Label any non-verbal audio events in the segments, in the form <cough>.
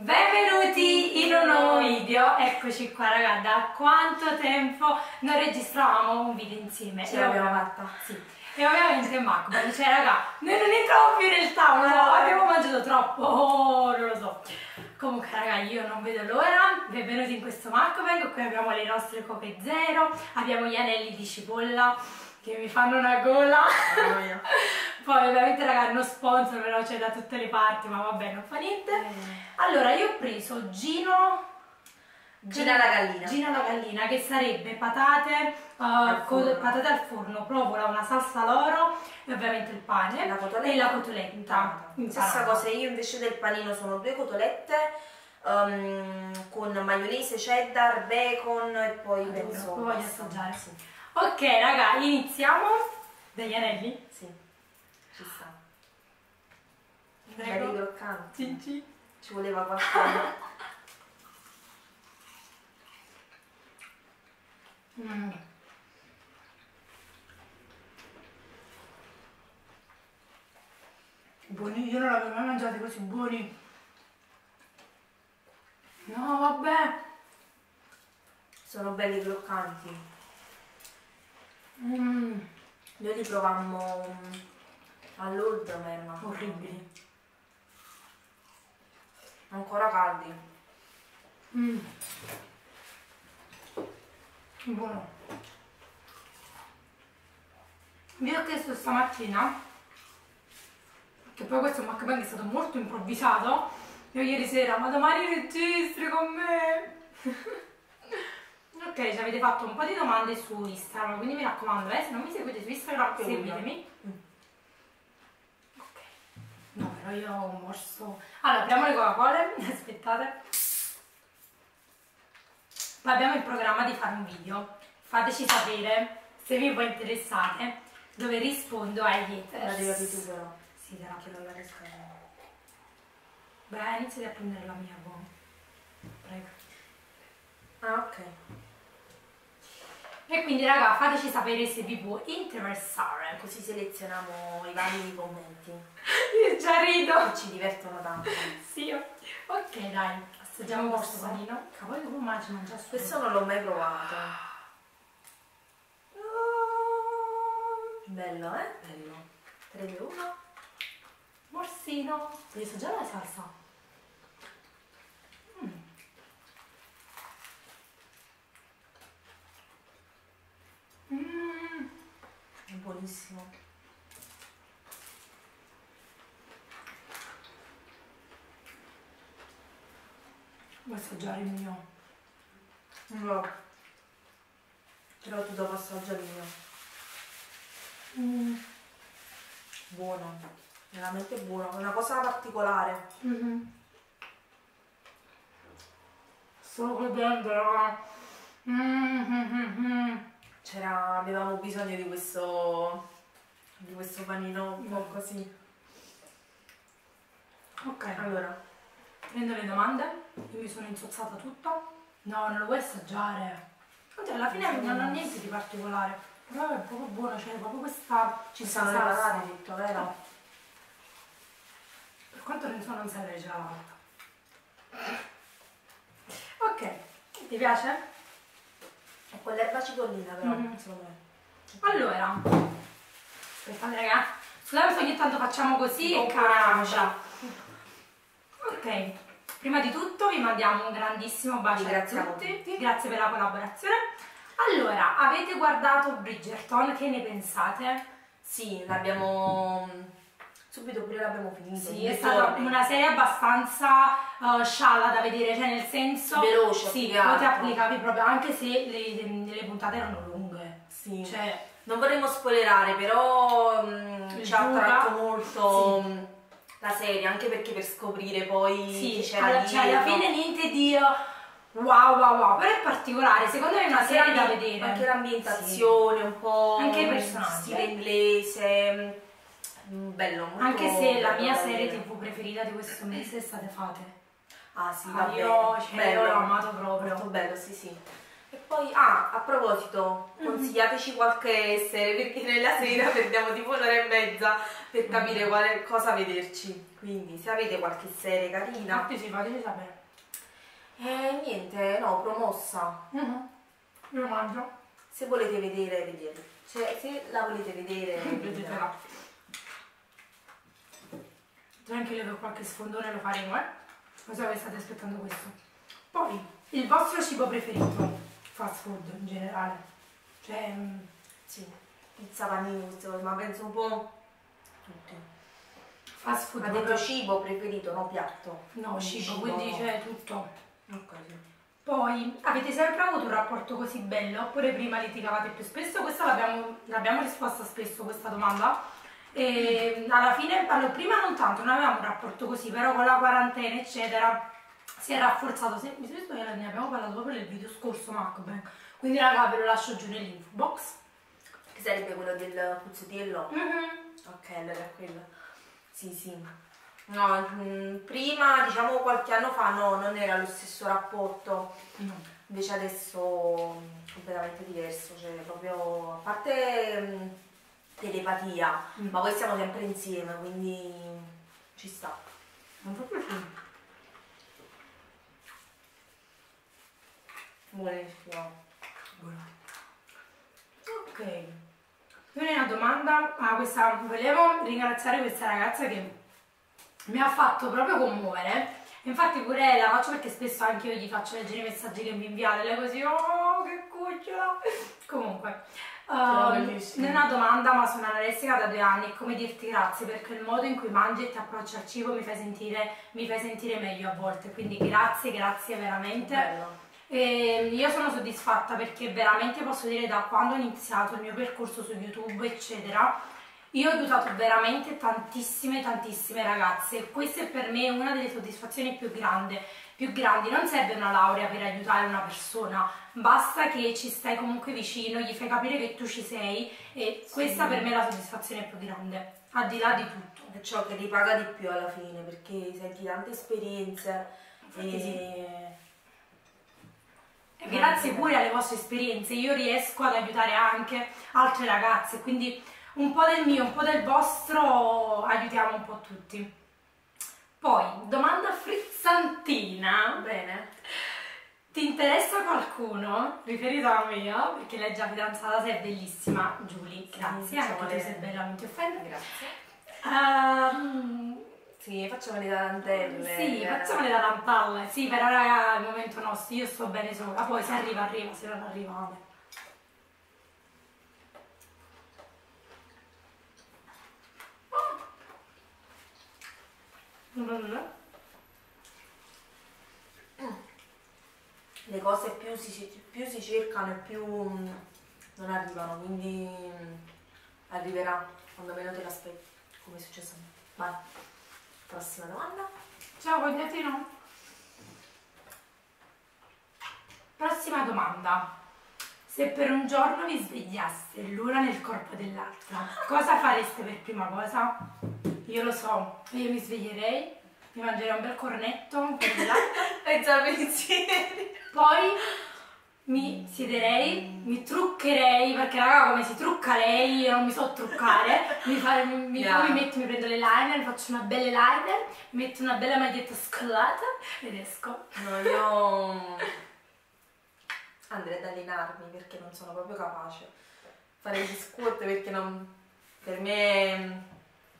Benvenuti in un nuovo video, eccoci qua raga, da quanto tempo non registravamo un video insieme? Ce l'abbiamo fatta. Sì. E ovviamente MacBook, cioè raga, noi non entriamo più nel tavolo, no, abbiamo mangiato troppo, oh, non lo so. Comunque raga, io non vedo l'ora, benvenuti in questo MacBook, qui abbiamo le nostre coche zero, abbiamo gli anelli di cipolla che mi fanno una gola. Mamma mia. <laughs> Poi ovviamente raga hanno sponsor però c'è da tutte le parti, ma vabbè non fa niente. Allora io ho preso Gino Gina la gallina. Gina la gallina che sarebbe patate, uh, Al patate al forno, provola, una salsa loro e ovviamente il pane La e la cotoletta. Stessa Impanata. cosa, io invece del panino sono due cotolette ehm, con maionese, cheddar, bacon e poi Adoro, penso... poi voglio assaggiare. Sì, Ok raga, iniziamo. Degli anelli? sì. Prego. Belli croccanti. Cin. Ci voleva qualcosa. Mm. Buoni, io non l'avevo mai mangiati così buoni. No, vabbè. sono belli croccanti. Mm, Noi li provammo mm, all'old, ma erano orribili. Ancora caldi. Mm. Buono. Vi ho chiesto stamattina, che poi questo mukbang è stato molto improvvisato, io ieri sera, ma domani registri con me? <laughs> ok, ci avete fatto un po' di domande su Instagram, quindi mi raccomando, eh, se non mi seguite su Instagram, seguitemi. Mm. Però io ho morso... Allora, apriamo le Coca-Cola, <laughs> aspettate. Poi abbiamo in programma di fare un video. Fateci sapere se vi può interessare dove rispondo ai haters. La devi tu però. Sì, te la Che non la riesco a vedere. Beh, iniziate a prendere la mia boh. Prego. Ah, ok. E quindi raga, fateci sapere se vi può interessare. Così selezioniamo i vari commenti <laughs> Io già rido. che ci divertono tanto. Sì. Ok, dai, assaggiamo questo panino. Cavolo, come mangi mangia su? Questo non l'ho mai provato. Bello, eh? Bello. 3, 2, 1. Morsino. Devi assaggiare la salsa. Mm. È buonissimo. Vuoi assaggiare il mio? No. Però tu dopo assaggiare il mio. Mm. Buono. Veramente buono. È una cosa particolare. Mhm. Sto godendo, raga. Mm-hmm. C'era, avevamo bisogno di questo, di questo panino un po' così. Ok, Allora, prendo le domande. Io mi sono insozzata tutta. No, non lo vuoi assaggiare. Oddio, alla fine non ha niente di particolare. Però è proprio buono, cioè proprio questa... ci sono le patate, detto, vero? Per quanto ne so non si legge la volta. Ok, ti piace? E quell'erba cipollina però, Mhm. secondo me. Allora, aspettate raga, scusate ogni tanto facciamo così e cambia. Ok, prima di tutto vi mandiamo un grandissimo bacio a Ringraziamo tutti. tutti. grazie per la collaborazione. Allora, avete guardato Bridgerton, che ne pensate? Sì, l'abbiamo subito pure l'abbiamo finito. Sì, è stata una serie abbastanza uh, scialla da vedere, cioè nel senso... Veloce, Sì, poi ti applicavi proprio, anche se le, le- le puntate erano lunghe. Sì. Cioè, Non vorremmo spoilerare, però mm, ci ha attratto molto mm, la serie, anche perché per scoprire poi Sì, c'era alla, cioè, alla fine niente di uh, wow wow wow, però è particolare, secondo me è una serie da vedere. Anche l'ambientazione, un po' Anche i mm, personaggi. stile inglese, mm, bello, molto Anche se la mia serie tv preferita di questo mese è State Fate. Ah sì, Ah, vabbè. io, cioè, l'ho amato proprio. Molto bello, sì sì. E poi, ah, a proposito, Mhm. consigliateci qualche serie perché nella sera <laughs> perdiamo tipo un'ora e mezza per capire quale cosa vederci. Quindi se avete qualche serie carina. Fatemi sapere. E niente, no, promossa. Mhm. Io mangio. Se volete vedere, vedete. Cioè, se la volete vedere, <laughs> vedetela. Già anche io per qualche sfondone lo faremo, eh? Lo so che state aspettando questo. Poi, il vostro cibo preferito? Fast food in generale. Cioè, mm, Sì, pizza, panini, ma penso un po' tutti. fast food Ma detto proprio- cibo preferito, no piatto. No, Quindi cibo, quindi c'è tutto. Ok, sì. Poi, avete sempre avuto un rapporto così bello oppure prima litigavate più spesso? Questa l'abbiamo, l'abbiamo risposta spesso questa domanda. E alla fine, allora, prima non tanto, non avevamo un rapporto così, però con la quarantena eccetera si è rafforzato. Se, mi sembra che ne abbiamo parlato proprio nel video scorso, Macbank. Quindi raga ve lo lascio giù nell'info box. Che sarebbe quello del puzzettiello? Mhm. Ok, allora è quello. Sì, sì. No, mm, prima, diciamo qualche anno fa, no, non era lo stesso rapporto. No. Invece adesso mm, completamente diverso, cioè proprio a parte mm, telepatia, Mm. ma poi siamo sempre insieme, quindi ci sta. Non proprio sì. Buonissimo. Ok. Non è una domanda, ma questa volevo ringraziare questa ragazza che mi ha fatto proprio commuovere. Infatti pure la faccio perché spesso anche io gli faccio leggere i messaggi che mi inviate, lei così, oh che cucciola. Comunque, ehm, bellissimi. non è una domanda, ma sono anoressica da due anni e come dirti grazie perché il modo in cui mangi e ti approcci al cibo mi fai sentire, mi fai sentire meglio a volte. Quindi grazie, grazie veramente. Bello. E io sono soddisfatta perché veramente posso dire da quando ho iniziato il mio percorso su YouTube, eccetera, io ho aiutato veramente tantissime, tantissime ragazze e questa è per me una delle soddisfazioni più, grandi. Più grandi. Non serve una laurea per aiutare una persona, basta che ci stai comunque vicino, gli fai capire che tu ci sei e questa per me è la soddisfazione più grande, al di là di tutto. È ciò che ripaga di più alla fine, perché senti tante esperienze Infatti e... sì. E grazie pure alle vostre esperienze io riesco ad aiutare anche altre ragazze, quindi un po' del mio, un po' del vostro aiutiamo un po' tutti. Poi, domanda frizzantina. Bene. Ti interessa qualcuno? Riferito a me, perché lei è già fidanzata, sei bellissima, Giulia. Grazie, Sì, anche facciamo tu sei bella, non ti offendo. Grazie. Ehm, Sì, facciamo le tarantelle. Sì, facciamo le tarantalle. Sì, però raga, al momento no, sì, io sto bene sola. Poi se arriva, arriva, se non arriva, vabbè. Ah. Le cose più si, più si cercano e più mm, non arrivano, quindi mm, arriverà quando meno te l'aspetti, come è successo a me. Vai. Prossima domanda. Ciao cognatino. Prossima domanda. Se per un giorno vi svegliaste l'una nel corpo dell'altra, cosa fareste per prima cosa? Io lo so, io mi sveglierei, mi mangerei un bel cornetto, un po' di latte, <laughs> Pensa pensieri. Poi mi siederei, mi truccherei, perché raga come si trucca lei, io non mi so truccare, mi, fa- mi, mi- Yeah. mi metto, mi prendo le liner, faccio una bella liner, metto una bella maglietta scollata ed esco. No, io andrei ad allenarmi perché non sono proprio capace. Fare gli squat perché non, per me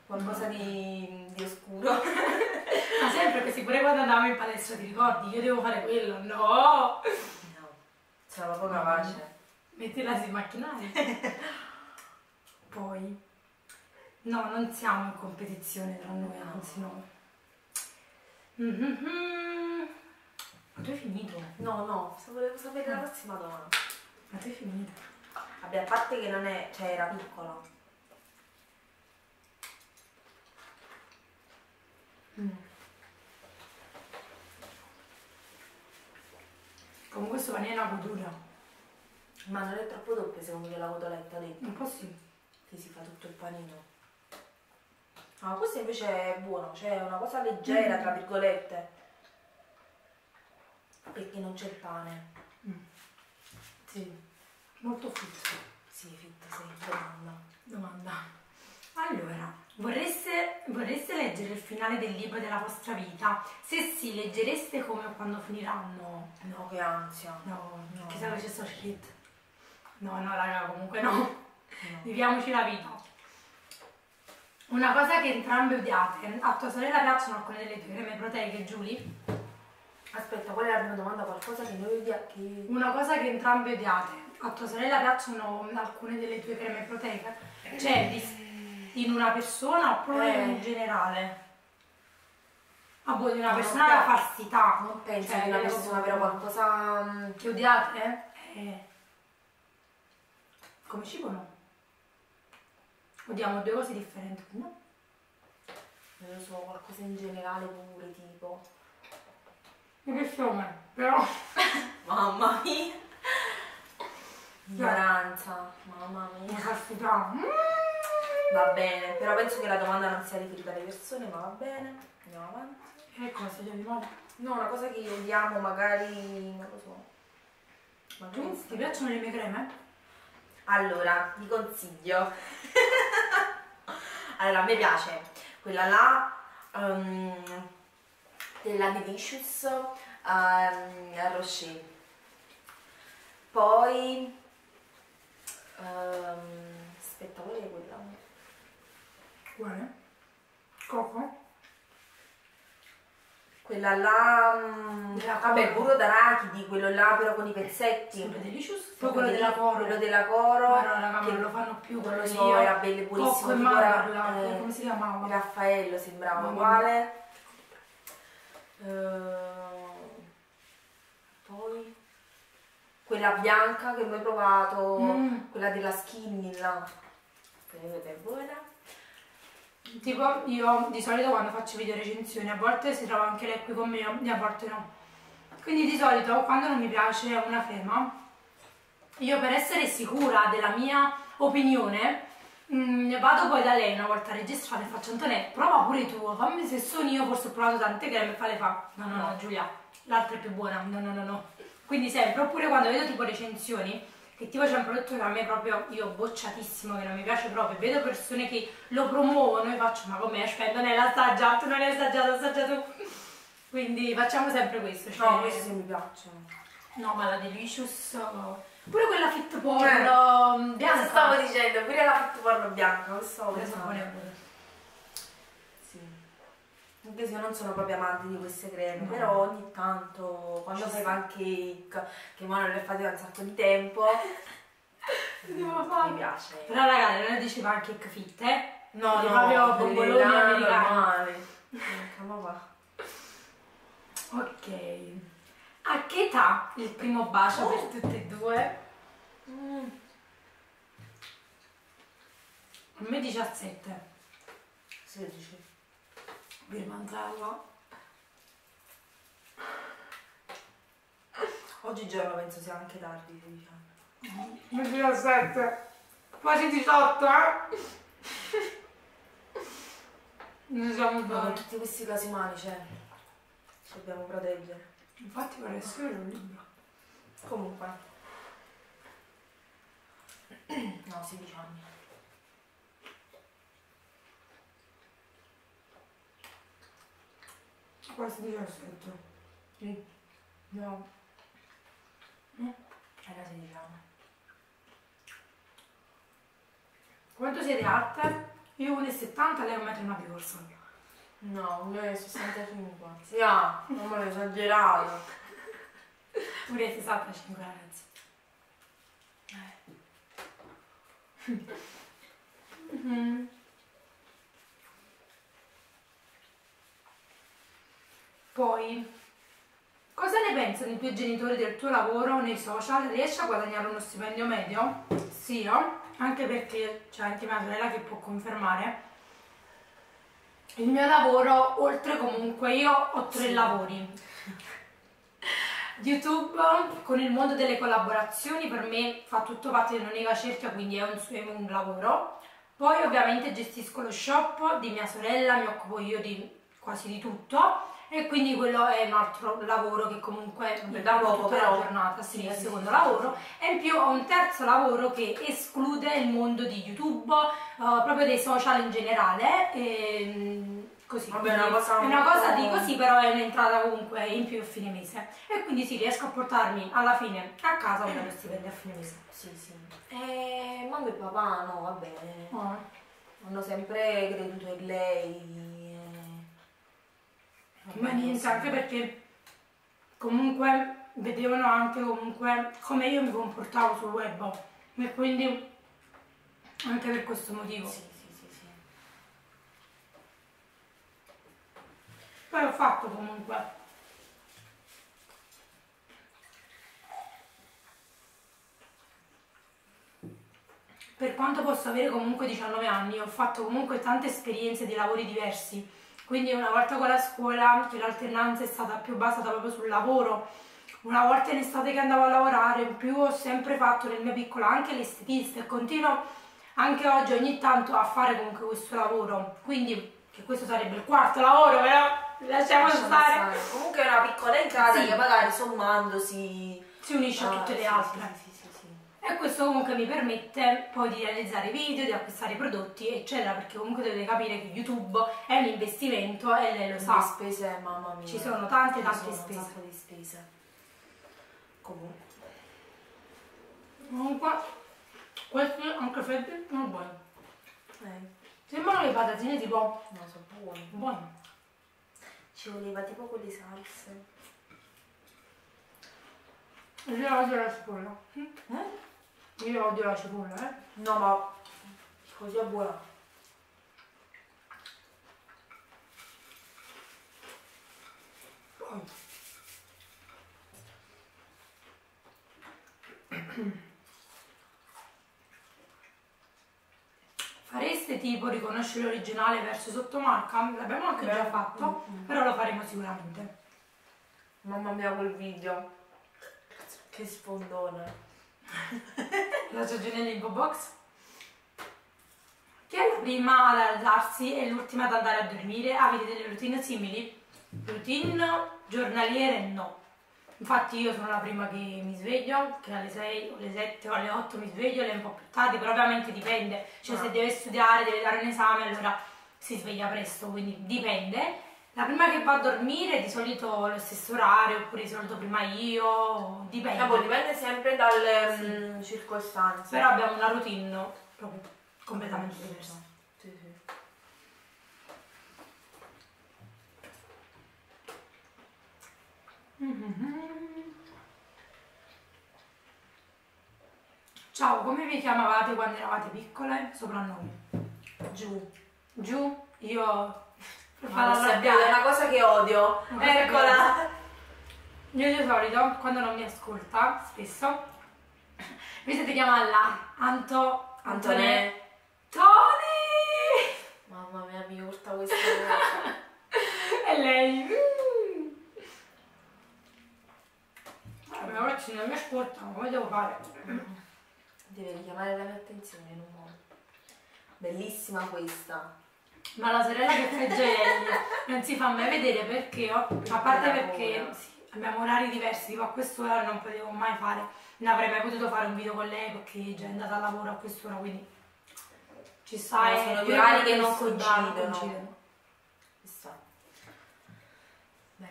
qualcosa di, di oscuro. <laughs> Ma sempre così, pure quando andavamo in palestra, ti ricordi? Io devo fare quello, no! No, sono proprio capace. Mettila sui macchinari. <laughs> Poi, no, non siamo in competizione tra noi, anzi no. Ma tu hai finito? No, no, volevo sapere la prossima domanda. Ma tu hai finito? Vabbè, a parte che non è, cioè era piccola. Comunque questo panino è una cottura. Ma non è troppo doppia secondo me la cotoletta dentro. Un po' sì. Che si fa tutto il panino. Ah, questo invece è buono, cioè è una cosa leggera, tra virgolette. Perché non c'è il pane. Sì. Molto fit. Sì, fitta, sì, domanda. Domanda. Allora, vorreste leggere il finale del libro della vostra vita? Se sì, leggereste come o quando finiranno? No, che ansia. No, No. chissà che c'è sto scritto. No, no, raga, comunque no. No. Viviamoci la vita. Una cosa che entrambe odiate. A tua sorella piacciono alcune delle tue creme proteiche, Giulia? Aspetta, qual è la prima domanda? Qualcosa che noi odia- che... Una cosa che entrambe odiate. A tua sorella piacciono alcune delle tue creme proteiche? Cioè, di- in una persona oppure Eh. in generale? Ah, boh, di una No, persona la falsità. Non penso Cioè, che una io- persona però qualcosa... mm, Che odiate? Eh. Come cibo no. Odiamo due cose differenti, no? Non lo so, qualcosa in generale pure, tipo... Che fiume, però... <laughs> Mamma mia! Ignoranza, mamma mia. falsità. Mm. Va bene, però penso che la domanda non sia riferita alle persone, ma va bene. Andiamo avanti. Che cosa gli animali? No, una cosa che odiamo magari... non lo so. Magari... Tu ti piacciono le mie creme? Allora, vi consiglio. <laughs> allora, a me piace quella là ehm, della Delicious ehm, Rocher. Poi ehm, aspetta, qual è quella? Quale? Coco? Quella là mm, Della vabbè, Coro. burro d'arachidi, quello là però con i pezzetti. Sempre delicious. Poi quello della Coro. Quello della Coro. Ma no, raga, che non lo fanno più quello lo lì. so, era bello, buonissimo. Cocco e era- mandorla, eh, come si chiamava? Raffaello sembrava Mamma uguale. Eh, poi quella bianca che ho provato, Mm. quella della skinny là. Quella è buona. Tipo io di solito quando faccio video recensioni a volte si trova anche lei qui con me e a volte no. Quindi di solito quando non mi piace una crema, io per essere sicura della mia opinione mm, vado poi da lei una volta registrata e faccio Antonè, prova pure tu, fammi se sono io, forse ho provato tante creme e fa le fa. No, no, no, Giulia, l'altra è più buona, no, no, no, no. Quindi sempre, oppure quando vedo tipo recensioni, che tipo c'è un prodotto che a me proprio, io bocciatissimo, che non mi piace proprio, vedo persone che lo promuovono e faccio, ma come aspetta, non è l'assaggia, tu non hai assaggiato, assaggia tu. <laughs> Quindi facciamo sempre questo. Cioè, No, queste sì mi piacciono. no, ma la Delicious, pure quella Fit Porn Eh. um, bianca. Cosa stavo dicendo? Pure la fatto porno bianca, sono buone pensando. pure. Sì. Anche se io non sono proprio amante di queste creme, No. però ogni tanto quando fai pancake, che non le fate da un sacco di tempo, <laughs> Devo mi piace. Però ragazzi, non dice pancake fit, eh? No, no, proprio bomboloni americani. Ok. A che età il primo bacio Oh. per tutte e due? Mm. A me 17. 16. Birmanzella. Oggigiorno penso sia anche tardi, 16 anni. A me 17. Quasi 18, eh? Non siamo No, due. in tutti questi casi umani, cioè, ci dobbiamo proteggere. Infatti vorrei scrivere un libro. Comunque. <clears throat> No, 16 anni. Quasi 17. Sì. No. Mm. Era 16 anni. Quanto siete alte? Io 1,70, lei 1,90 m di corsa. No, un è 65. Sì, ah, non me l'ho esagerato. <laughs> Pure 65 ragazzi. <laughs> Mhm. Poi, cosa ne pensano i tuoi genitori del tuo lavoro nei social? Riesci a guadagnare uno stipendio medio? Sì, no? anche perché c'è anche mia sorella che può confermare. Il mio lavoro, oltre comunque, io ho tre Sì. lavori. YouTube con il mondo delle collaborazioni per me fa tutto parte dell'unica cerchia, quindi è un, è un lavoro. Poi ovviamente gestisco lo shop di mia sorella, mi occupo io di quasi di tutto e quindi quello è un altro lavoro che comunque Vabbè, mi da dà tutta però. la giornata, sì, Sì, il secondo sì, lavoro e in più ho un terzo lavoro che esclude il mondo di YouTube, eh, proprio dei social in generale. E, mm, così. Vabbè, è una cosa è una cosa di così, però è un'entrata comunque in più a fine mese. E quindi sì, riesco a portarmi alla fine a casa un bello stipendio a fine mese. Sì, sì. E mamma e papà, no, va bene. Oh. Hanno sempre creduto in lei. Ma niente, anche perché comunque vedevano anche comunque come io mi comportavo sul web e quindi anche per questo motivo. Sì, sì, sì, sì. Poi ho fatto comunque. Per quanto posso avere comunque 19 anni, ho fatto comunque tante esperienze di lavori diversi. Quindi una volta con la scuola, che l'alternanza è stata più basata proprio sul lavoro, una volta in estate che andavo a lavorare, in più ho sempre fatto nel mio piccolo anche l'estetista e continuo anche oggi ogni tanto a fare comunque questo lavoro. Quindi, che questo sarebbe il quarto lavoro, però lasciamo Lasciamo stare. stare. Comunque è una piccola entrata Sì. che magari sommandosi Si unisce a Ah, tutte le sì, altre. Sì, sì, sì. E questo comunque mi permette poi di realizzare video, di acquistare prodotti, eccetera, perché comunque dovete capire che YouTube è un investimento e lei lo Le sa. spese, mamma mia. Ci sono tante, tante sono spese. di spese. Comunque. Comunque, questi anche freddi sono buoni. Eh, Sembrano le patatine tipo no, sono buoni. buone. Ci voleva tipo quelle salse. Io odio la cipolla. Eh? Io odio la cipolla, eh. No, ma così è buona. <clears throat> Fareste tipo riconoscere l'originale verso sottomarca? L'abbiamo anche già Beh, fatto, mm, mm. però lo faremo sicuramente. Mamma mia quel video. Che sfondone. La stagione dell'info box. Chi è la prima ad alzarsi e l'ultima ad andare a dormire? Avete delle routine simili? Routine giornaliere no. Infatti io sono la prima che mi sveglio, che alle 6 o alle 7 o alle 8 mi sveglio, lei è un po' più tardi, però ovviamente dipende. Cioè Ah. se deve studiare, deve dare un esame, allora si sveglia presto, quindi dipende. La prima che va a dormire di solito lo stesso orario, oppure di solito prima io, dipende. Boh, dipende sempre dalle mm, circostanze. Però abbiamo una routine proprio completamente diversa. Sì, sì. Ciao, come vi chiamavate quando eravate piccole? Soprannome. Giù. Giù, io per farla è una cosa che odio. Che Eccola. <laughs> Io di solito, quando non mi ascolta, spesso, mi sente chiamarla Anto... Antonè. Tony! Mamma mia, mi urta questa. <laughs> E lei... mm. Vabbè, ora ci non mi ascoltano, come devo fare? Deve richiamare la mia attenzione in un modo. Bellissima questa. Ma la sorella che fa i gioielli non si fa mai vedere perché, oh, a parte perché sì, abbiamo orari diversi, tipo a quest'ora non potevo mai fare, non avrei mai potuto fare un video con lei perché è già è andata a lavoro a quest'ora, quindi ci sta No, e sono io orari che non coincidono. coincidono. Chissà. Beh.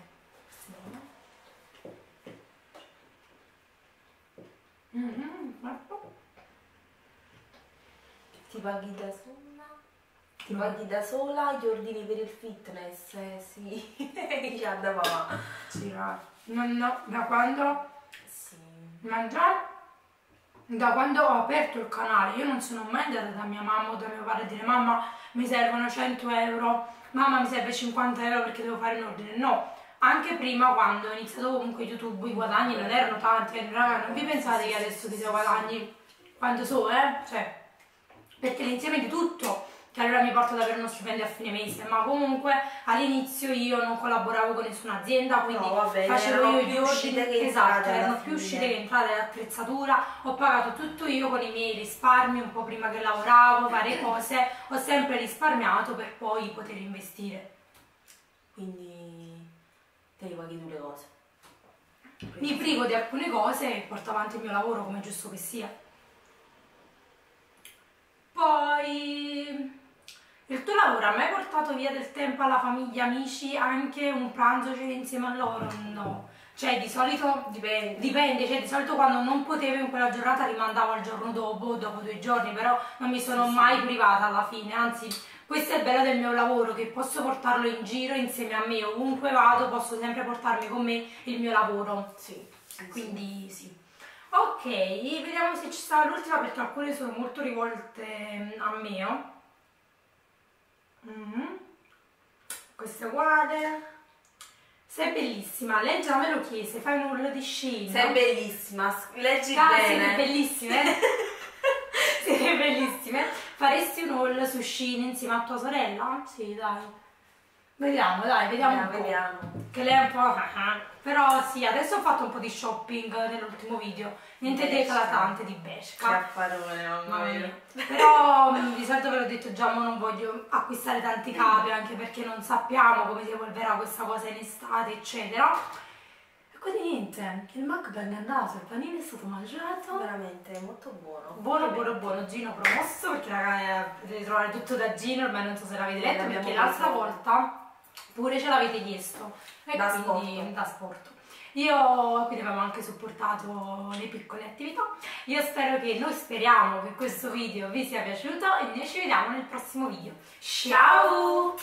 Mhm, ecco. Ti paghi da sola? Ti paghi da sola gli ordini per il fitness? Eh sì. <laughs> Già da mamma. Sì, va. No, no, da quando Sì. mangiare da quando ho aperto il canale io non sono mai andata da mia mamma o da mio padre a dire mamma mi servono 100 euro mamma mi serve 50 euro perché devo fare un ordine no anche prima quando ho iniziato comunque youtube i guadagni non erano tanti eh, raga non vi pensate che adesso che sia guadagni quanto so eh cioè perché l'insieme di tutto che allora mi porta ad avere uno stipendio a fine mese, ma comunque all'inizio io non collaboravo con nessuna azienda, quindi No, vabbè, facevo io gli uscite ordini, che esatto, erano più uscite che entrate l'attrezzatura, ho pagato tutto io con i miei risparmi un po' prima che lavoravo, varie <laughs> cose, ho sempre risparmiato per poi poter investire. Quindi Te li paghi tu le cose. Mi privo di alcune cose e porto avanti il mio lavoro come giusto che sia. Poi il tuo lavoro ha mai portato via del tempo alla famiglia, amici, anche un pranzo cioè, insieme a loro? No. Cioè di solito Dipende. dipende, cioè di solito quando non potevo in quella giornata rimandavo al giorno dopo, dopo due giorni, però non mi sono mai privata alla fine, anzi questo è il bello del mio lavoro, che posso portarlo in giro insieme a me, ovunque vado posso sempre portarmi con me il mio lavoro. Sì. sì, Quindi sì. Ok, vediamo se ci sta l'ultima perché alcune sono molto rivolte a me. Oh. Mhm. Questa è uguale. Sei bellissima, lei già me lo chiese, fai un urlo di scena. Sei bellissima, leggi Ah, bene. siete bellissime. <laughs> siete bellissime. Faresti un haul su Shein insieme a tua sorella? Sì, dai. Vediamo, dai, vediamo un po'. vediamo. Che lei è un po'... Però sì, adesso ho fatto un po' di shopping nell'ultimo video. Niente di eclatante di Che Bershka. affarone, mamma mia. Però mh, di solito ve l'ho detto già, ma non voglio acquistare tanti capi anche perché non sappiamo come si evolverà questa cosa in estate, eccetera. E quindi niente, il mukbang è andato, il panino è stato mangiato. Veramente, molto buono. Buono, buono, buono, Gino promosso perché raga, eh, potete trovare tutto da Gino, ormai non so se l'avete letto L'abbiamo perché l'altra volta pure ce l'avete chiesto. E Da quindi sport. da sport. Io quindi abbiamo anche supportato le piccole attività. Io spero che, noi speriamo che questo video vi sia piaciuto e noi ci vediamo nel prossimo video. Ciao!